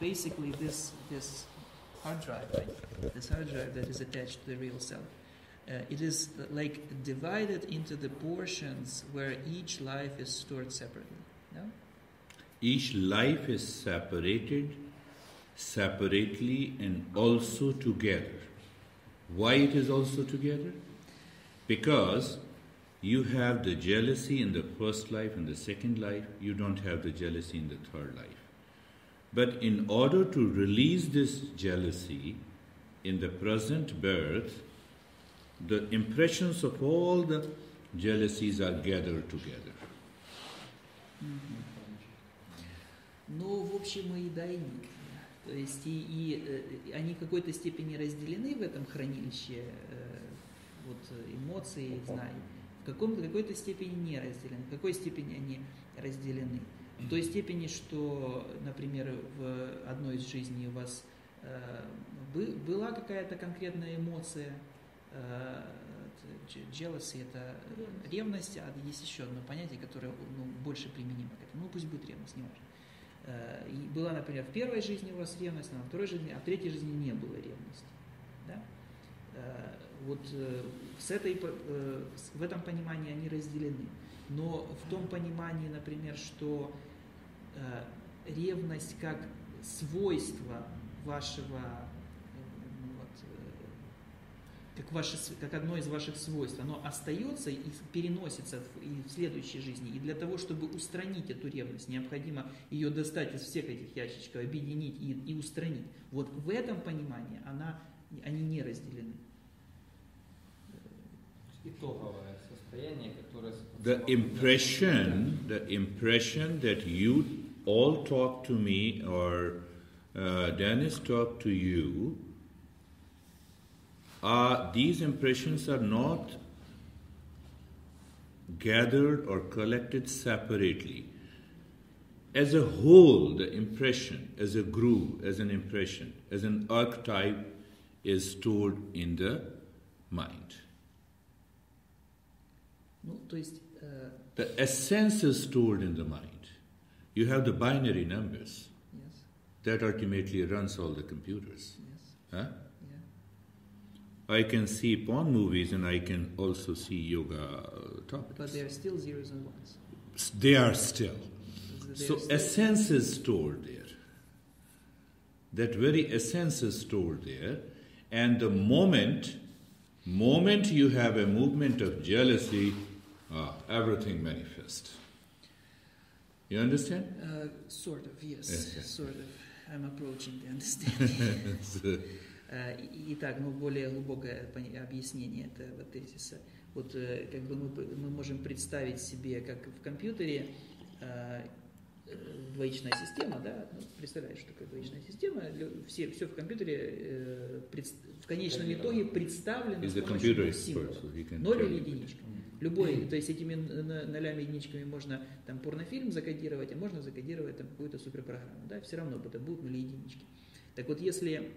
basically this this hard drive, right? This hard drive that is attached to the real self. Uh, it is uh, like divided into the portions where each life is stored separately. No? Each life is separated separately and also together. Why it is also together? Because you have the jealousy in the first life and the second life, you don't have the jealousy in the third life. But in order to release this jealousy in the present birth, the impressions of all the jealousies are gathered together. Но, в общем, и да, и нет. То есть и, и э, они в какой-то степени разделены в этом хранилище э, вот, эмоций и знаний. В каком-то какой-то степени не разделены. В какой степени они разделены? В той степени, что, например, в одной из жизней у вас э, была какая-то конкретная эмоция, э, jealousy это ревность, а есть еще одно понятие, которое ну, больше применимо к этому. Ну пусть будет ревность, не важно. Э, и была, например, в первой жизни у вас ревность, а во второй жизни, а в третьей жизни не было ревности. Да? Вот с этой, в этом понимании они разделены. Но в том понимании, например, что ревность как свойство вашего как, ваше, как одно из ваших свойств, оно остается и переносится в, и в следующей жизни. И для того, чтобы устранить эту ревность, необходимо ее достать из всех этих ящичков, объединить и, и устранить. Вот в этом понимании она, они не разделены. Итоговое состояние, которое... The impression, the impression that you all talk to me or uh, Dennis talk to you uh, these impressions are not gathered or collected separately. As a whole, the impression, as a groove, as an impression, as an archetype, is stored in the mind. The essence is stored in the mind. You have the binary numbers. Yes. That ultimately runs all the computers. Yes. Huh? Yeah. I can see porn movies and I can also see yoga topics. But they are still zeros and ones. They are still. They so still essence is stored there. That very essence is stored there. And the moment, moment you have a movement of jealousy, ah, everything manifests. You understand? Uh, sort of, yes. yes, yes. Sort of. I'm approaching the understanding. Э, итак, ну, более глубокое объяснение этого тезиса. Вот э, как бы мы, мы можем представить себе, как в компьютере э, двоичная система, да, ну, представляешь, что такое двоичная система, все, все в компьютере в конечном итоге представлено с помощью символов, ноль или единичка. Любой, то есть этими нолями единичками можно там порнофильм закодировать, а можно закодировать там какую-то суперпрограмму, да, все равно это будут нули единички. Так вот, если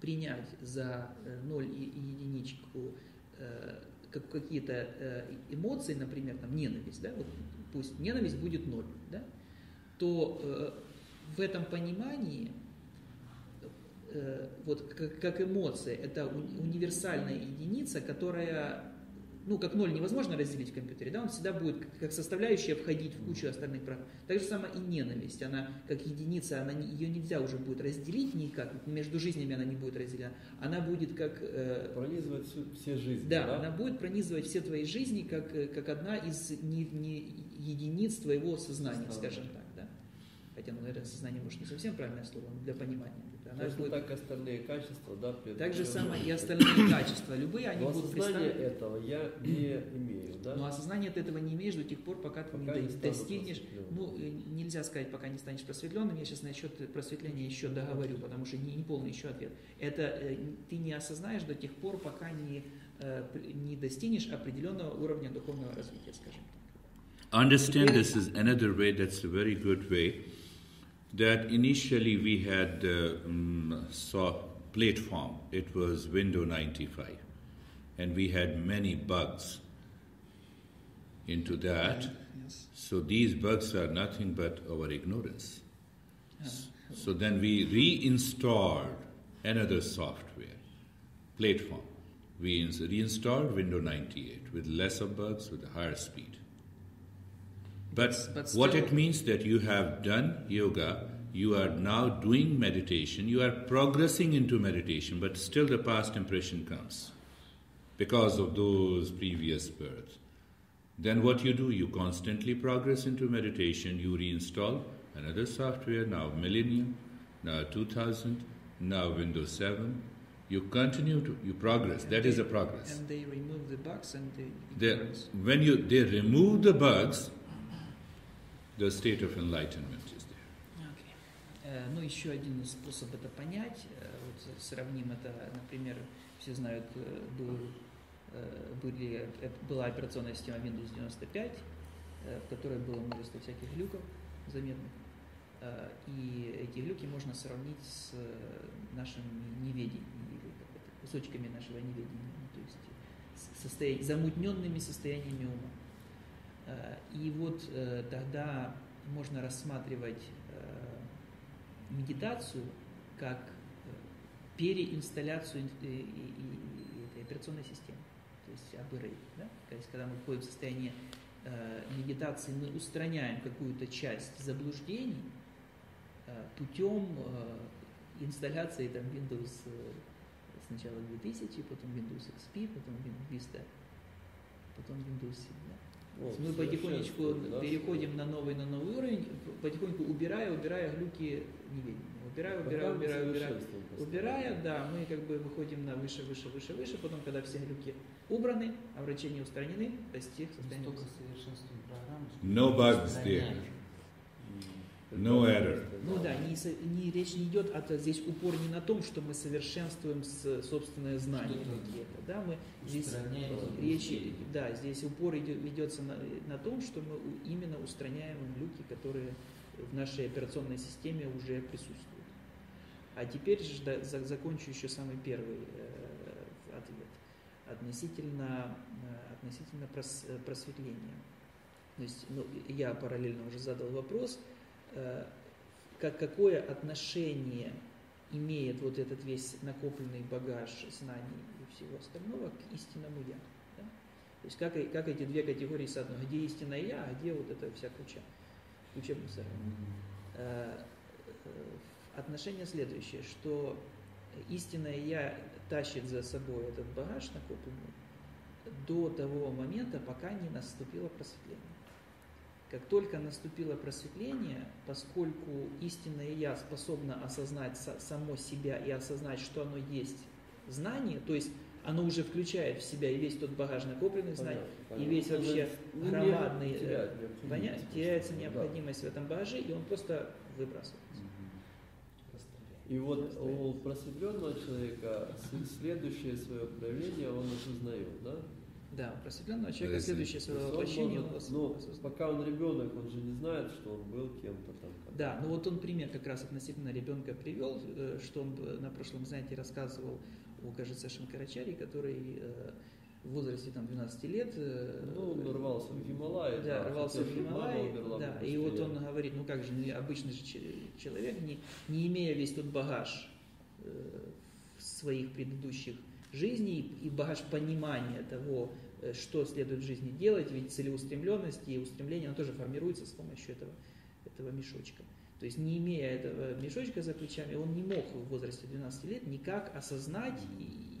принять за э, ноль и единичку э, как какие-то э, эмоции, например, там ненависть, да, вот пусть ненависть будет ноль, да, то в этом понимании вот как, как эмоция это универсальная единица, которая ну, как ноль невозможно разделить в компьютере, да, он всегда будет как составляющая входить в кучу остальных прав. Так же самое и ненависть, она как единица, она, ее нельзя уже будет разделить никак, между жизнями она не будет разделена, она будет как... Э, пронизывать все жизни, да, да? она будет пронизывать все твои жизни, как, э, как одна из не, не единиц твоего сознания, скажем так, да. Хотя, ну, наверное, сознание, может, не совсем правильное слово, но для понимания. Она Точно будет... так остальные качества, да? Так же самое и остальные качества. Любые они Но будут осознание этого я не имею, да? Но осознание ты этого не имеешь до тех пор, пока, пока ты не, достигнешь. Ну, э, нельзя сказать, пока не станешь просветленным. Я сейчас насчет просветления еще договорю, потому что не, не полный еще ответ. Это э, ты не осознаешь до тех пор, пока не, э, не достигнешь определенного уровня духовного развития, скажем так. Understand this is another way, that's a very good way. That initially we had um, saw platform. It was Window 95, and we had many bugs into that. Yes. So these bugs are nothing but our ignorance. So then we reinstalled another software platform. We ins- reinstalled Windows 98 with lesser bugs, with a higher speed. But, But what it means that you have done yoga, you are now doing meditation, you are progressing into meditation, but still the past impression comes because of those previous births. Then what you do, you constantly progress into meditation, you reinstall another software, now Millennium, now 2000, now Windows 7. You continue to, you progress. That is a progress. And they remove the bugs and the They, errors. when you, they remove the bugs, the state of enlightenment is there. Окей. Э, Ну, еще один способ это понять. Э, Вот сравним это, например, все знают, э, был, были, была операционная система Windows 95, э, в которой было множество всяких люков заметных. И эти глюки можно сравнить с нашим неведением, кусочками нашего неведения, ну, то есть состоя- замутненными состояниями ума. И вот э, тогда можно рассматривать э, медитацию как э, переинсталляцию ин- и- и- и этой операционной системы, то есть апгрейд. Да? То есть когда мы входим в состояние э, медитации, мы устраняем какую-то часть заблуждений э, путем э, инсталляции там, Windows э, сначала 2000, потом Windows XP, потом Win- Vista, потом Windows 7. да. Вот, мы потихонечку да, переходим на новый, на новый уровень, потихоньку убирая, убирая глюки неведения. Убирая, убирая, мы убирая, убирая. постоянно. Убирая, да, мы как бы выходим на выше, выше, выше, выше, потом, когда все глюки убраны, а врачения устранены, достиг состояния. Настолько совершенствуем программу, No bugs there. No error. Ну да, не, не- речь не идет, а здесь упор не на том, что мы совершенствуем с- собственное знание какие-то, да, мы здесь речь, да, здесь упор идет, ведется на, на том, что мы именно устраняем люки, которые в нашей операционной системе уже присутствуют. А теперь же да, за- закончу еще самый первый э, ответ относительно, э, относительно прос- э, просветления. То есть, ну, я параллельно уже задал вопрос, э, как, какое отношение имеет вот этот весь накопленный багаж знаний и всего остального к истинному я. да? То есть как, как эти две категории соотносятся, где истинное я, а где вот эта вся куча, куча мусора. Э, э, Отношение следующее, что истинное я тащит за собой этот багаж накопленный до того момента, пока не наступило просветление. Как только наступило просветление, поскольку истинное я способно осознать са- само себя и осознать, что оно есть знание, то есть оно уже включает в себя и весь тот багаж накопленных знаний, Понятно, и весь понятно. вообще Ну, не громадный, теряет э, необходимости. поня- теряется Да. необходимость в этом багаже, и он просто выбрасывается. И вот у просветленного человека следующее свое проявление он осознает, да? Да, просветленного человека Если- следующее свое он воплощение он может- ос- ну, осознает. пока он ребенок, он же не знает, что он был кем-то там. Да, ну вот он пример как раз относительно ребенка привел, э, что он э, на прошлом занятии рассказывал о, кажется, Шанкарачаре, который э, в возрасте там 12 лет... Ну, он рвался в Гималай. Да, рвался в Гималай, да, и вот он говорит, ну как же, ну, обычный же че- человек, не, не имея весь тот багаж своих предыдущих жизней и багаж понимания того, э, что следует в жизни делать, ведь целеустремленность и устремление, оно тоже формируется с помощью этого, этого мешочка. То есть не имея этого мешочка за плечами, он не мог в возрасте 12 лет никак осознать,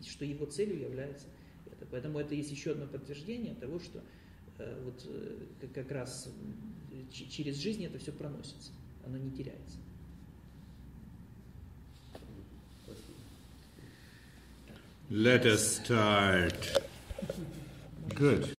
что его целью является это. Поэтому это есть еще одно подтверждение того, что э, вот э, как- раз через жизнь это все проносится, оно не теряется. Let us start. Good.